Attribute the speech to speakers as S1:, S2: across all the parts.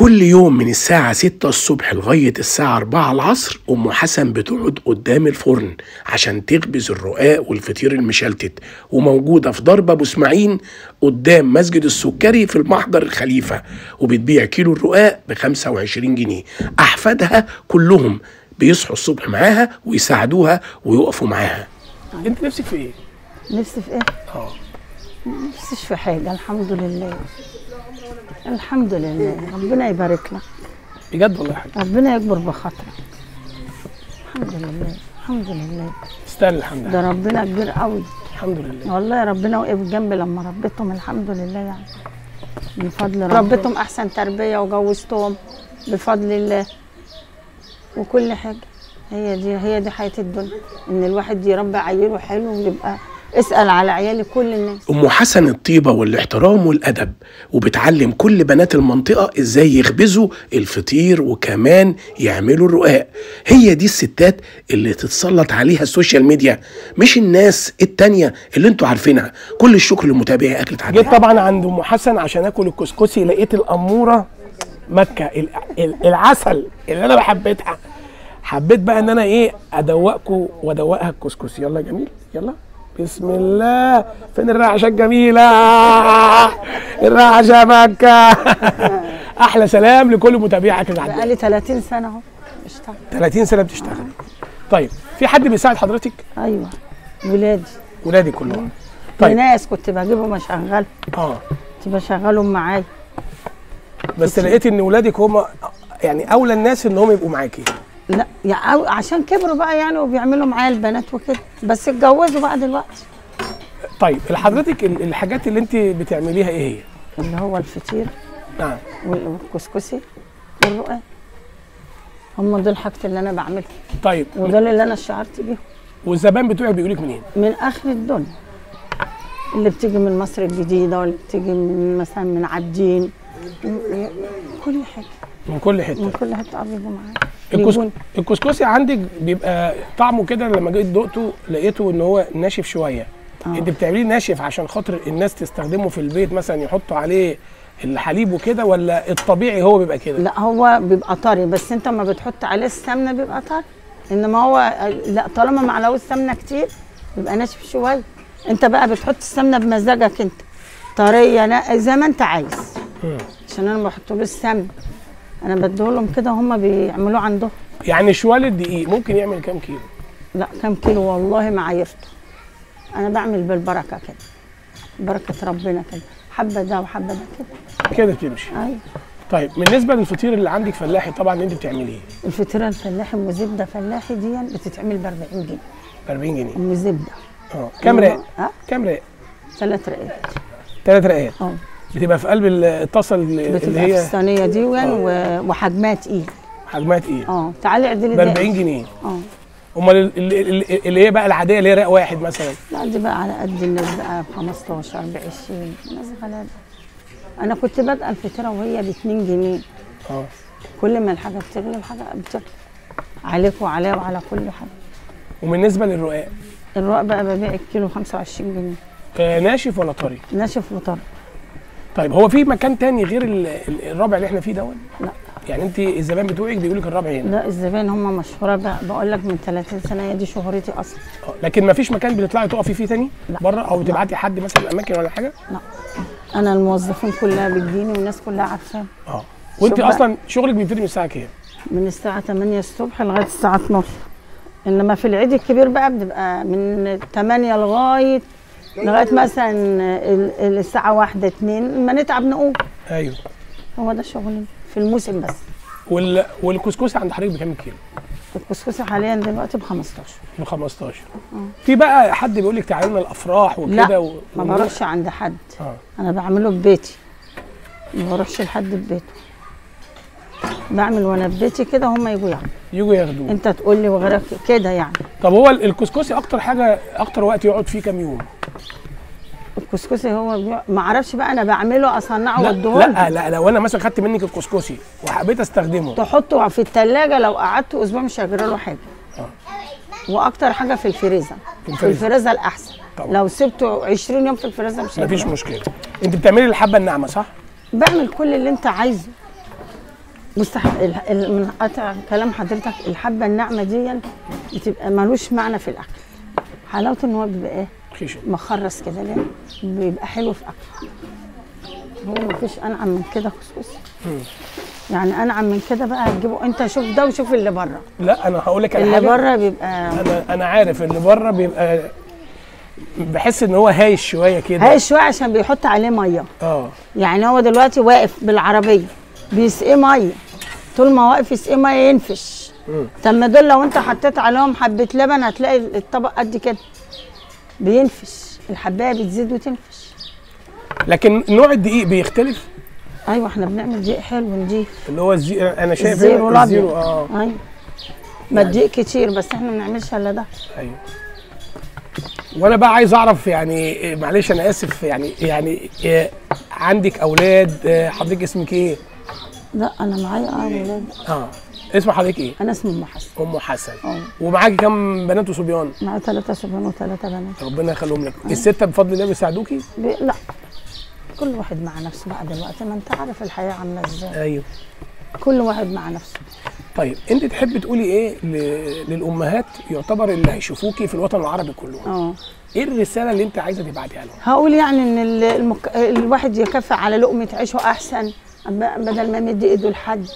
S1: كل يوم من الساعة 6 الصبح لغاية الساعة 4 العصر أم حسن بتقعد قدام الفرن عشان تخبز الرقاق والفطير المشلتت وموجودة في ضرب أبو إسماعيل قدام مسجد السكري في المحضر الخليفة وبتبيع كيلو الرقاق ب 25 جنيه. أحفادها كلهم بيصحوا الصبح معاها ويساعدوها ويقفوا معاها. أنت نفسك في إيه؟
S2: نفسي في إيه؟
S1: آه.
S2: نفسيش في حاجة الحمد لله. الحمد لله. ربنا يبارك لك.
S1: بجد والله حاجة
S2: ربنا يكبر بخاطرك. الحمد لله. الحمد لله.
S1: تستاهل الحمد لله.
S2: ده ربنا كبير قوي.
S1: الحمد لله.
S2: والله ربنا وقف جنبي لما ربيتهم. الحمد لله يعني. من فضل ربنا. ربيتهم أحسن تربية وجوزتهم. بفضل الله. وكل حاجة. هي دي هي دي حياة الدنيا. إن الواحد يربي عيله حلو ويبقى اسأل على عيالي كل الناس.
S1: أم حسن الطيبة والاحترام والأدب وبتعلم كل بنات المنطقة إزاي يخبزوا الفطير وكمان يعملوا الرقاق. هي دي الستات اللي تتسلط عليها ال social media مش الناس التانية اللي أنتوا عارفينها. كل الشكر لمتابعي أكلة عدنان
S3: جيت طبعا عند أم حسن عشان آكل الكسكسي لقيت الأمورة مكة ال- ال- العسل اللي أنا حبيتها. حبيت بقى إن أنا إيه ادوقكم وأدوقها الكسكسي. يلا يا جميل يلا. بسم الله. فين الرعشه الجميله الرعشه مكة. أحلى سلام لكل متابعي اكل عدنان
S2: بقالي 30 سنة أهو بشتغل
S3: 30 سنة بتشتغل. طيب في حد بيساعد حضرتك؟
S2: أيوه ولادي.
S3: ولادي كلهم.
S2: طيب. ناس كنت بجيبهم اشغل
S3: آه.
S2: كنت بشغلهم معايا.
S3: بس لقيت إن ولادك هم يعني أولى الناس إن هم يبقوا معاكي.
S2: لا يعني عشان كبروا بقى يعني وبيعملوا معايا البنات وكده. بس اتجوزوا بقى دلوقتي.
S3: طيب حضرتك ال- الحاجات اللي انت بتعمليها إيه هي؟
S2: اللي هو الفطير
S3: نعم.
S2: وال- والكسكسي والرقاق. هم دول حاجتي اللي أنا بعملها.
S3: طيب.
S2: ودول اللي أنا اشتهرت بيهم.
S3: والزبائن بتوعك بيقول لك منين؟
S2: من آخر الدنيا. اللي بتيجي من مصر الجديدة واللي بتيجي من مثلا من عابدين. كل حاجة
S3: من كل حتة.
S2: من كل حتة بيجوا معايا.
S3: الكسكسي عندك بيبقى طعمه كده لما جيت دقته لقيته إن هو ناشف شوية
S2: آه.
S3: أنت بتعمليه ناشف عشان خاطر الناس تستخدمه في البيت مثلا يحطوا عليه الحليب وكده ولا الطبيعي هو بيبقى كده؟
S2: لا هو بيبقى طري بس أنت ما بتحط عليه السمنة بيبقى طري إنما هو لا طالما معلوش سمنة كتير بيبقى ناشف شوية أنت بقى بتحط السمنة بمزاجك أنت طرية زي ما أنت عايز. عشان أنا ما بحطلوش سمنه أنا بديهولهم كده هم بيعملوه عندهم.
S3: يعني شوال الدقيق ممكن يعمل كام كيلو؟
S2: لا كام كيلو؟ والله ما عايرته أنا بعمل بالبركة كده بركة ربنا كده. حبة ده وحبة ده كده.
S3: كده بتمشي.
S2: أيوه.
S3: طيب بالنسبة للفطير اللي عندك فلاحي طبعا أنت بتعمليه؟
S2: الفطيرة الفلاحي أم زبدة فلاحي دي بتتعمل ب 40 جنيه.
S3: ب 40 جنيه.
S2: أم زبدة.
S3: آه. كام رق؟
S2: ها؟
S3: كام رق؟
S2: ثلاث رقات
S3: ثلاث رقات
S2: أه.
S3: بتبقى في قلب الطاسة اللي
S2: بتبقى في
S3: هي
S2: الصينية دي وحجمها تقيل
S3: حجمها تقيل
S2: آه تعالي اعدلي
S3: ب
S2: ده.
S3: 40 جنيه.
S2: آه.
S3: أمال ال- ال- ال- اللي هي بقى العادية اللي هي رق واحد مثلا.
S2: لا دي بقى على قد الناس بقى ب 15 ب 20 ناس غلابة. أنا كنت بادئه الفطيرة وهي ب 2 جنيه.
S3: آه.
S2: كل ما الحاجة بتغلى الحاجة بتغلى عليك وعليا وعلى كل حاجة.
S3: وبالنسبة للرقاق؟
S2: الرق بقى ببيع الكيلو 25 جنيه.
S3: آه ناشف ولا طري؟
S2: ناشف وطري.
S3: طيب هو في مكان تاني غير ال- ال- الرابع اللي إحنا فيه دون؟
S2: لا
S3: يعني انت الزبائن بتوعك بيقول لك الرابع هنا
S2: لا الزبائن هم مشهورة بقول لك من 30 سنة هي دي شهرتي أصلا
S3: آه، لكن ما فيش مكان بتطلعي تقفي فيه تاني
S2: لا.
S3: بره أو تبعتي حد مثلا أماكن ولا حاجة؟
S2: لا أنا الموظفين كلها بتجيني والناس كلها عارفاني آه وأنت.
S3: أصلا شغلك بيبتدي من الساعة كام؟
S2: من الساعة 8 الصبح لغاية الساعة 12 إنما في العيد الكبير بقى بتبقى من 8 لغاية لغاية مثلا ال- ال- الساعة واحدة اتنين لما نتعب نقوم.
S3: أيوه.
S2: هو ده شغلنا في الموسم بس.
S3: وال... والكسكسي عند حضرتك بكام كيلو؟
S2: الكسكسي حاليا دلوقتي ب 15
S3: ب 15 في بقى حد بيقول لك تعالوا لنا الأفراح
S2: لا
S3: وكده و...
S2: ما بروحش عند حد.
S3: آه.
S2: أنا بعمله ببيتي ما بروحش لحد ببيته بعمل وأنا في بيتي كده هم يجوا ياخدوا
S3: يجوا ياخدوه.
S2: أنت تقول لي وغيرك كده يعني.
S3: طب هو ال- الكسكسي أكتر حاجة أكتر وقت يقعد فيه كام يوم؟
S2: الكسكسي هو ما أعرفش بقى أنا بعمله أصنعه
S3: لا
S2: واديهولك
S3: لا لا لو أنا مثلا خدت منك الكسكسي وحبيت أستخدمه
S2: تحطه في التلاجة لو قعدت أسبوع مش هيجرى له حاجة وأكتر حاجة في الفريزر في
S3: الفريزر.
S2: الاحسن
S3: طبعا.
S2: لو سبته 20 يوم في الفريزر مش
S3: مفيش. مشكلة أنت بتعملي الحبة الناعمة صح؟
S2: بعمل كل اللي أنت عايزه ال- من قطع كلام حضرتك الحبة الناعمة دي بتبقى ملوش معنى في الأكل. حلاوته إن هو بيبقى
S3: إيه؟
S2: مخرس كده ليه بيبقى حلو في أكله. هو مفيش أنعم من كده كسكسي يعني أنعم من كده بقى هتجيبه. أنت شوف ده وشوف اللي بره.
S3: لا أنا هقول لك
S2: اللي بره بيبقى
S3: أنا أنا عارف اللي بره بيبقى بحس إن هو هايش شوية كده.
S2: هاي شوية عشان بيحط عليه مية.
S3: آه.
S2: يعني هو دلوقتي واقف بالعربية. بيسقيه مية. طول ما واقف يسقيه مية ينفش. ما دول لو انت حطيت عليهم حبة لبن هتلاقي الطبق قد كده. بينفش. الحباية بتزيد وتنفش.
S3: لكن نوع الدقيق بيختلف؟
S2: أيوه إحنا بنعمل دقيق حلو نضيف
S3: اللي هو الزي... أنا شايف
S2: ال
S3: zero
S2: ال
S3: zero آه.
S2: أيوه. ما الدقيق كتير بس إحنا ما بنعملش إلا ده.
S3: أيوه. وأنا بقى عايز أعرف يعني إيه، معلش أنا آسف يعني يعني إيه عندك أولاد آه، حضرتك اسمك إيه؟
S2: لا أنا معايا آه ولاد.
S3: آه. اسم حضرتك إيه؟
S2: أنا اسمي أم حسن.
S3: أم حسن.
S2: آه.
S3: ومعاكي كام بنات وصبيان؟
S2: معايا ثلاثة صبيان وثلاثة بنات.
S3: ربنا يخليهم لك. الستة بفضل الله بيساعدوكي؟
S2: بي... لا. كل واحد مع نفسه بقى دلوقتي. ما أنت عارف الحياة عاملة إزاي.
S3: أيوه.
S2: كل واحد مع نفسه.
S3: طيب أنت تحبي تقولي إيه ل... للأمهات يعتبر اللي هيشوفوكي في الوطن العربي كله؟
S2: آه.
S3: إيه الرسالة اللي أنت عايزة تبعتيها لهم؟
S2: هقول يعني إن ال- المك... الواحد يكفي على لقمة عيشه أحسن. بدل ما يمد إيده لحد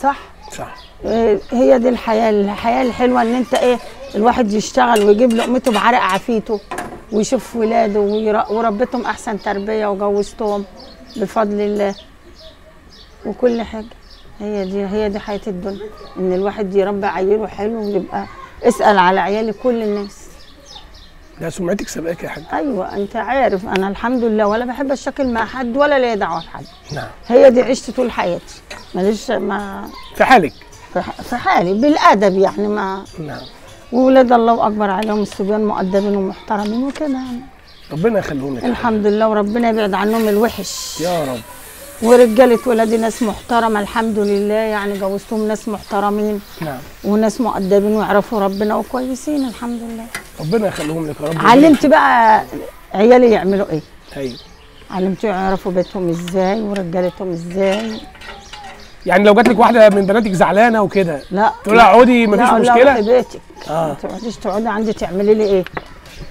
S2: صح؟
S3: صح.
S2: إيه، هي دي الحياة الحياة الحلوة إن أنت إيه الواحد يشتغل ويجيب لقمته بعرق عافيته ويشوف ولاده وربيتهم أحسن تربية وجوزتهم بفضل الله وكل حاجة. هي دي هي دي حياة الدنيا إن الواحد يربي عيله حلو ويبقى اسأل على عيالي كل الناس.
S3: ده سمعتك سبقاك يا حاج.
S2: أيوه أنت عارف أنا الحمد لله ولا بحب اشكل مع حد ولا ليا دعوة بحد.
S3: نعم.
S2: هي دي عشت طول حياتي. ماليش ما
S3: في حالك؟
S2: في حالي بالأدب يعني ما
S3: نعم.
S2: وولاد الله اكبر عليهم الصبيان مؤدبين ومحترمين وكده. يعني
S3: ربنا يخليهم لك
S2: الحمد لله وربنا يبعد عنهم الوحش.
S3: يا رب.
S2: ورجالة ولادي ناس محترمة الحمد لله. يعني جوزتهم ناس محترمين
S3: نعم.
S2: وناس مؤدبين ويعرفوا ربنا وكويسين الحمد لله.
S3: ربنا يخليهم لك يا رب
S2: علمت بقى عيالي يعملوا إيه؟
S3: أيوه
S2: علمتهم يعرفوا بيتهم إزاي ورجالتهم إزاي.
S3: يعني لو جات لك واحدة من بناتك زعلانة وكده
S2: لا.
S3: تقول لها اقعدي مفيش
S2: لا، لا،
S3: مشكلة؟
S2: روحي بيتك.
S3: آه.
S2: ما تقعديش تقعدي عندي تعملي لي إيه؟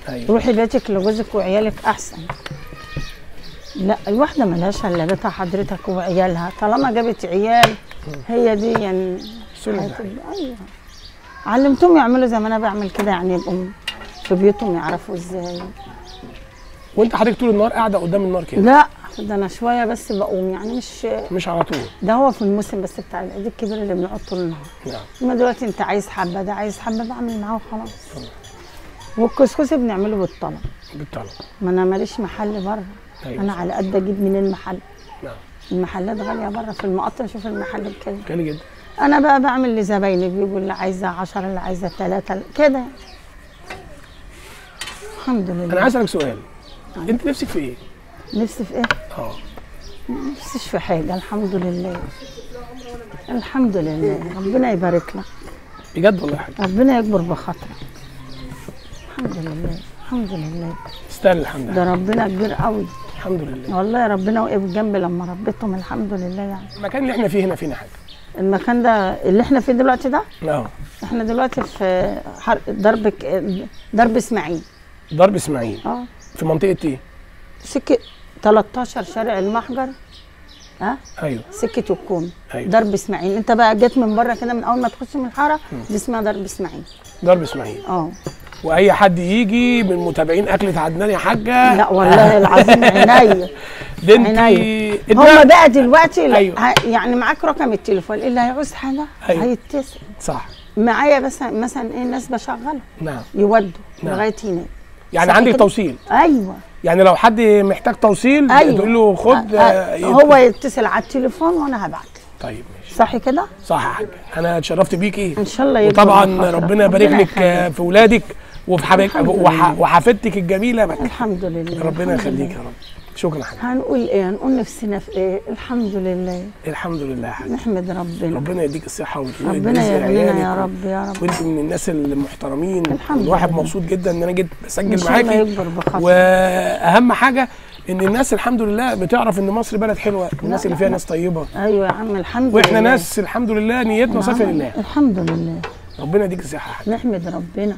S3: أيوه
S2: روحي بيتك لجوزك وعيالك أحسن. لا الواحده ملهاش الا بيتها حضرتك وعيالها. طالما جابت عيال هي دي يعني أيوه. علمتهم يعملوا زي ما أنا بعمل كده يعني يبقوا في بيوتهم يعرفوا إزاي.
S3: وأنت حضرتك طول النهار قاعدة قدام النار كده؟
S2: لا ده أنا شوية بس بقوم يعني مش
S3: مش على طول.
S2: ده هو في الموسم بس بتاع العيد الكبير اللي بنقعد طول النهار.
S3: نعم.
S2: اما دلوقتي أنت عايز حبة ده عايز حبة بعمل معاه وخلاص. والكسكسي بنعمله بالطلب
S3: بالطلب
S2: ما أنا ماليش محل بره.
S3: أيوة.
S2: أنا على قد أجيب من المحل.
S3: نعم.
S2: المحلات غالية بره في المقطم شوف المحل بكام
S3: غالي جدا
S2: أنا بقى بعمل لزبايني بيجوا اللي عايزة 10 اللي عايزة 3 كده. الحمد
S3: أنا
S2: لله
S3: عايز أسألك سؤال. أنت نفسك في إيه؟
S2: نفسي في إيه؟
S3: آه.
S2: نفسيش في حاجة الحمد لله. الحمد لله. ربنا يبارك لك.
S3: بجد والله يا حاج
S2: ربنا يكبر بخاطرك. الحمد لله. الحمد لله.
S3: تستاهل الحمد لله.
S2: ده ربنا كبير قوي.
S3: الحمد لله.
S2: والله ربنا وقف جنبي لما ربيتهم الحمد لله يعني.
S3: المكان اللي إحنا فيه هنا فينا حاجة.
S2: المكان ده اللي إحنا فيه دلوقتي ده؟
S3: آه
S2: إحنا دلوقتي في. درب. درب إسماعيل.
S3: ضرب إسماعيل.
S2: آه.
S3: في منطقة إيه؟
S2: سكه 13 شارع المحجر. ها؟
S3: أيوه.
S2: سكة الكون.
S3: أيوة.
S2: درب إسماعيل. انت بقى جيت من بره كده من أول ما تخش من الحارة دي اسمها درب إسماعيل.
S3: ضرب إسماعيل.
S2: آه.
S3: وأي حد يجي من متابعين اكله عدنان يا حاجة.
S2: لا والله العظيم عينيا عينيا هم بقى دلوقتي
S3: أيوة.
S2: أيوة. يعني معاك رقم التليفون اللي هيعوز حاجة
S3: أيوة.
S2: هيتصل
S3: صح.
S2: معايا بس مثلا إيه الناس بشغلها
S3: نعم.
S2: يودوا
S3: نعم.
S2: لغاية هنا.
S3: يعني عندك؟ توصيل؟
S2: أيوه.
S3: يعني لو حد محتاج توصيل
S2: أيوه.
S3: تقول له خد
S2: أ- أ-
S3: يت-
S2: هو يتصل على التليفون وأنا هبعت.
S3: طيب ماشي.
S2: صح كده؟
S3: صح يا حاج. أنا اتشرفت بيكي.
S2: إن شاء الله
S3: وطبعا. ربنا يبارك لك في ولادك. وفي
S2: لله.
S3: وحفيدتك الجميلة بك
S2: الحمد لله.
S3: ربنا يخليك. يا رب. شكرا. حاج
S2: هنقول إيه؟ هنقول نفسنا في إيه؟ الحمد لله.
S3: الحمد لله يا حاج
S2: نحمد ربنا.
S3: ربنا يديك الصحة
S2: ربنا يغنينا يا رب. يا رب.
S3: وأنت من الناس المحترمين.
S2: الحمد
S3: الواحد. مبسوط جدا إن أنا جيت بسجل معاكي. وأهم حاجة إن الناس الحمد لله بتعرف إن مصر بلد حلوة. الناس اللي فيها ناس طيبة.
S2: أيوه يا عم الحمد
S3: وإحنا
S2: لله.
S3: ناس الحمد لله نيتنا صافيه
S2: نعم،
S3: لله.
S2: الحمد لله.
S3: ربنا يديك الصحة.
S2: نحمد ربنا.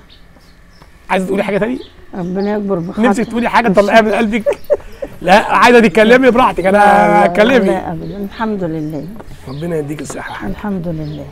S3: عايزه تقولي حاجة تانية
S2: ربنا يكبر بخاطرك.
S3: نفسك تقولي حاجة تطلعيها من قلبك؟ لا عايزة تتكلمي براحتك
S2: أنا
S3: هكلمك
S2: الحمد لله.
S3: ربنا يديك الصحة.
S2: الحمد لله.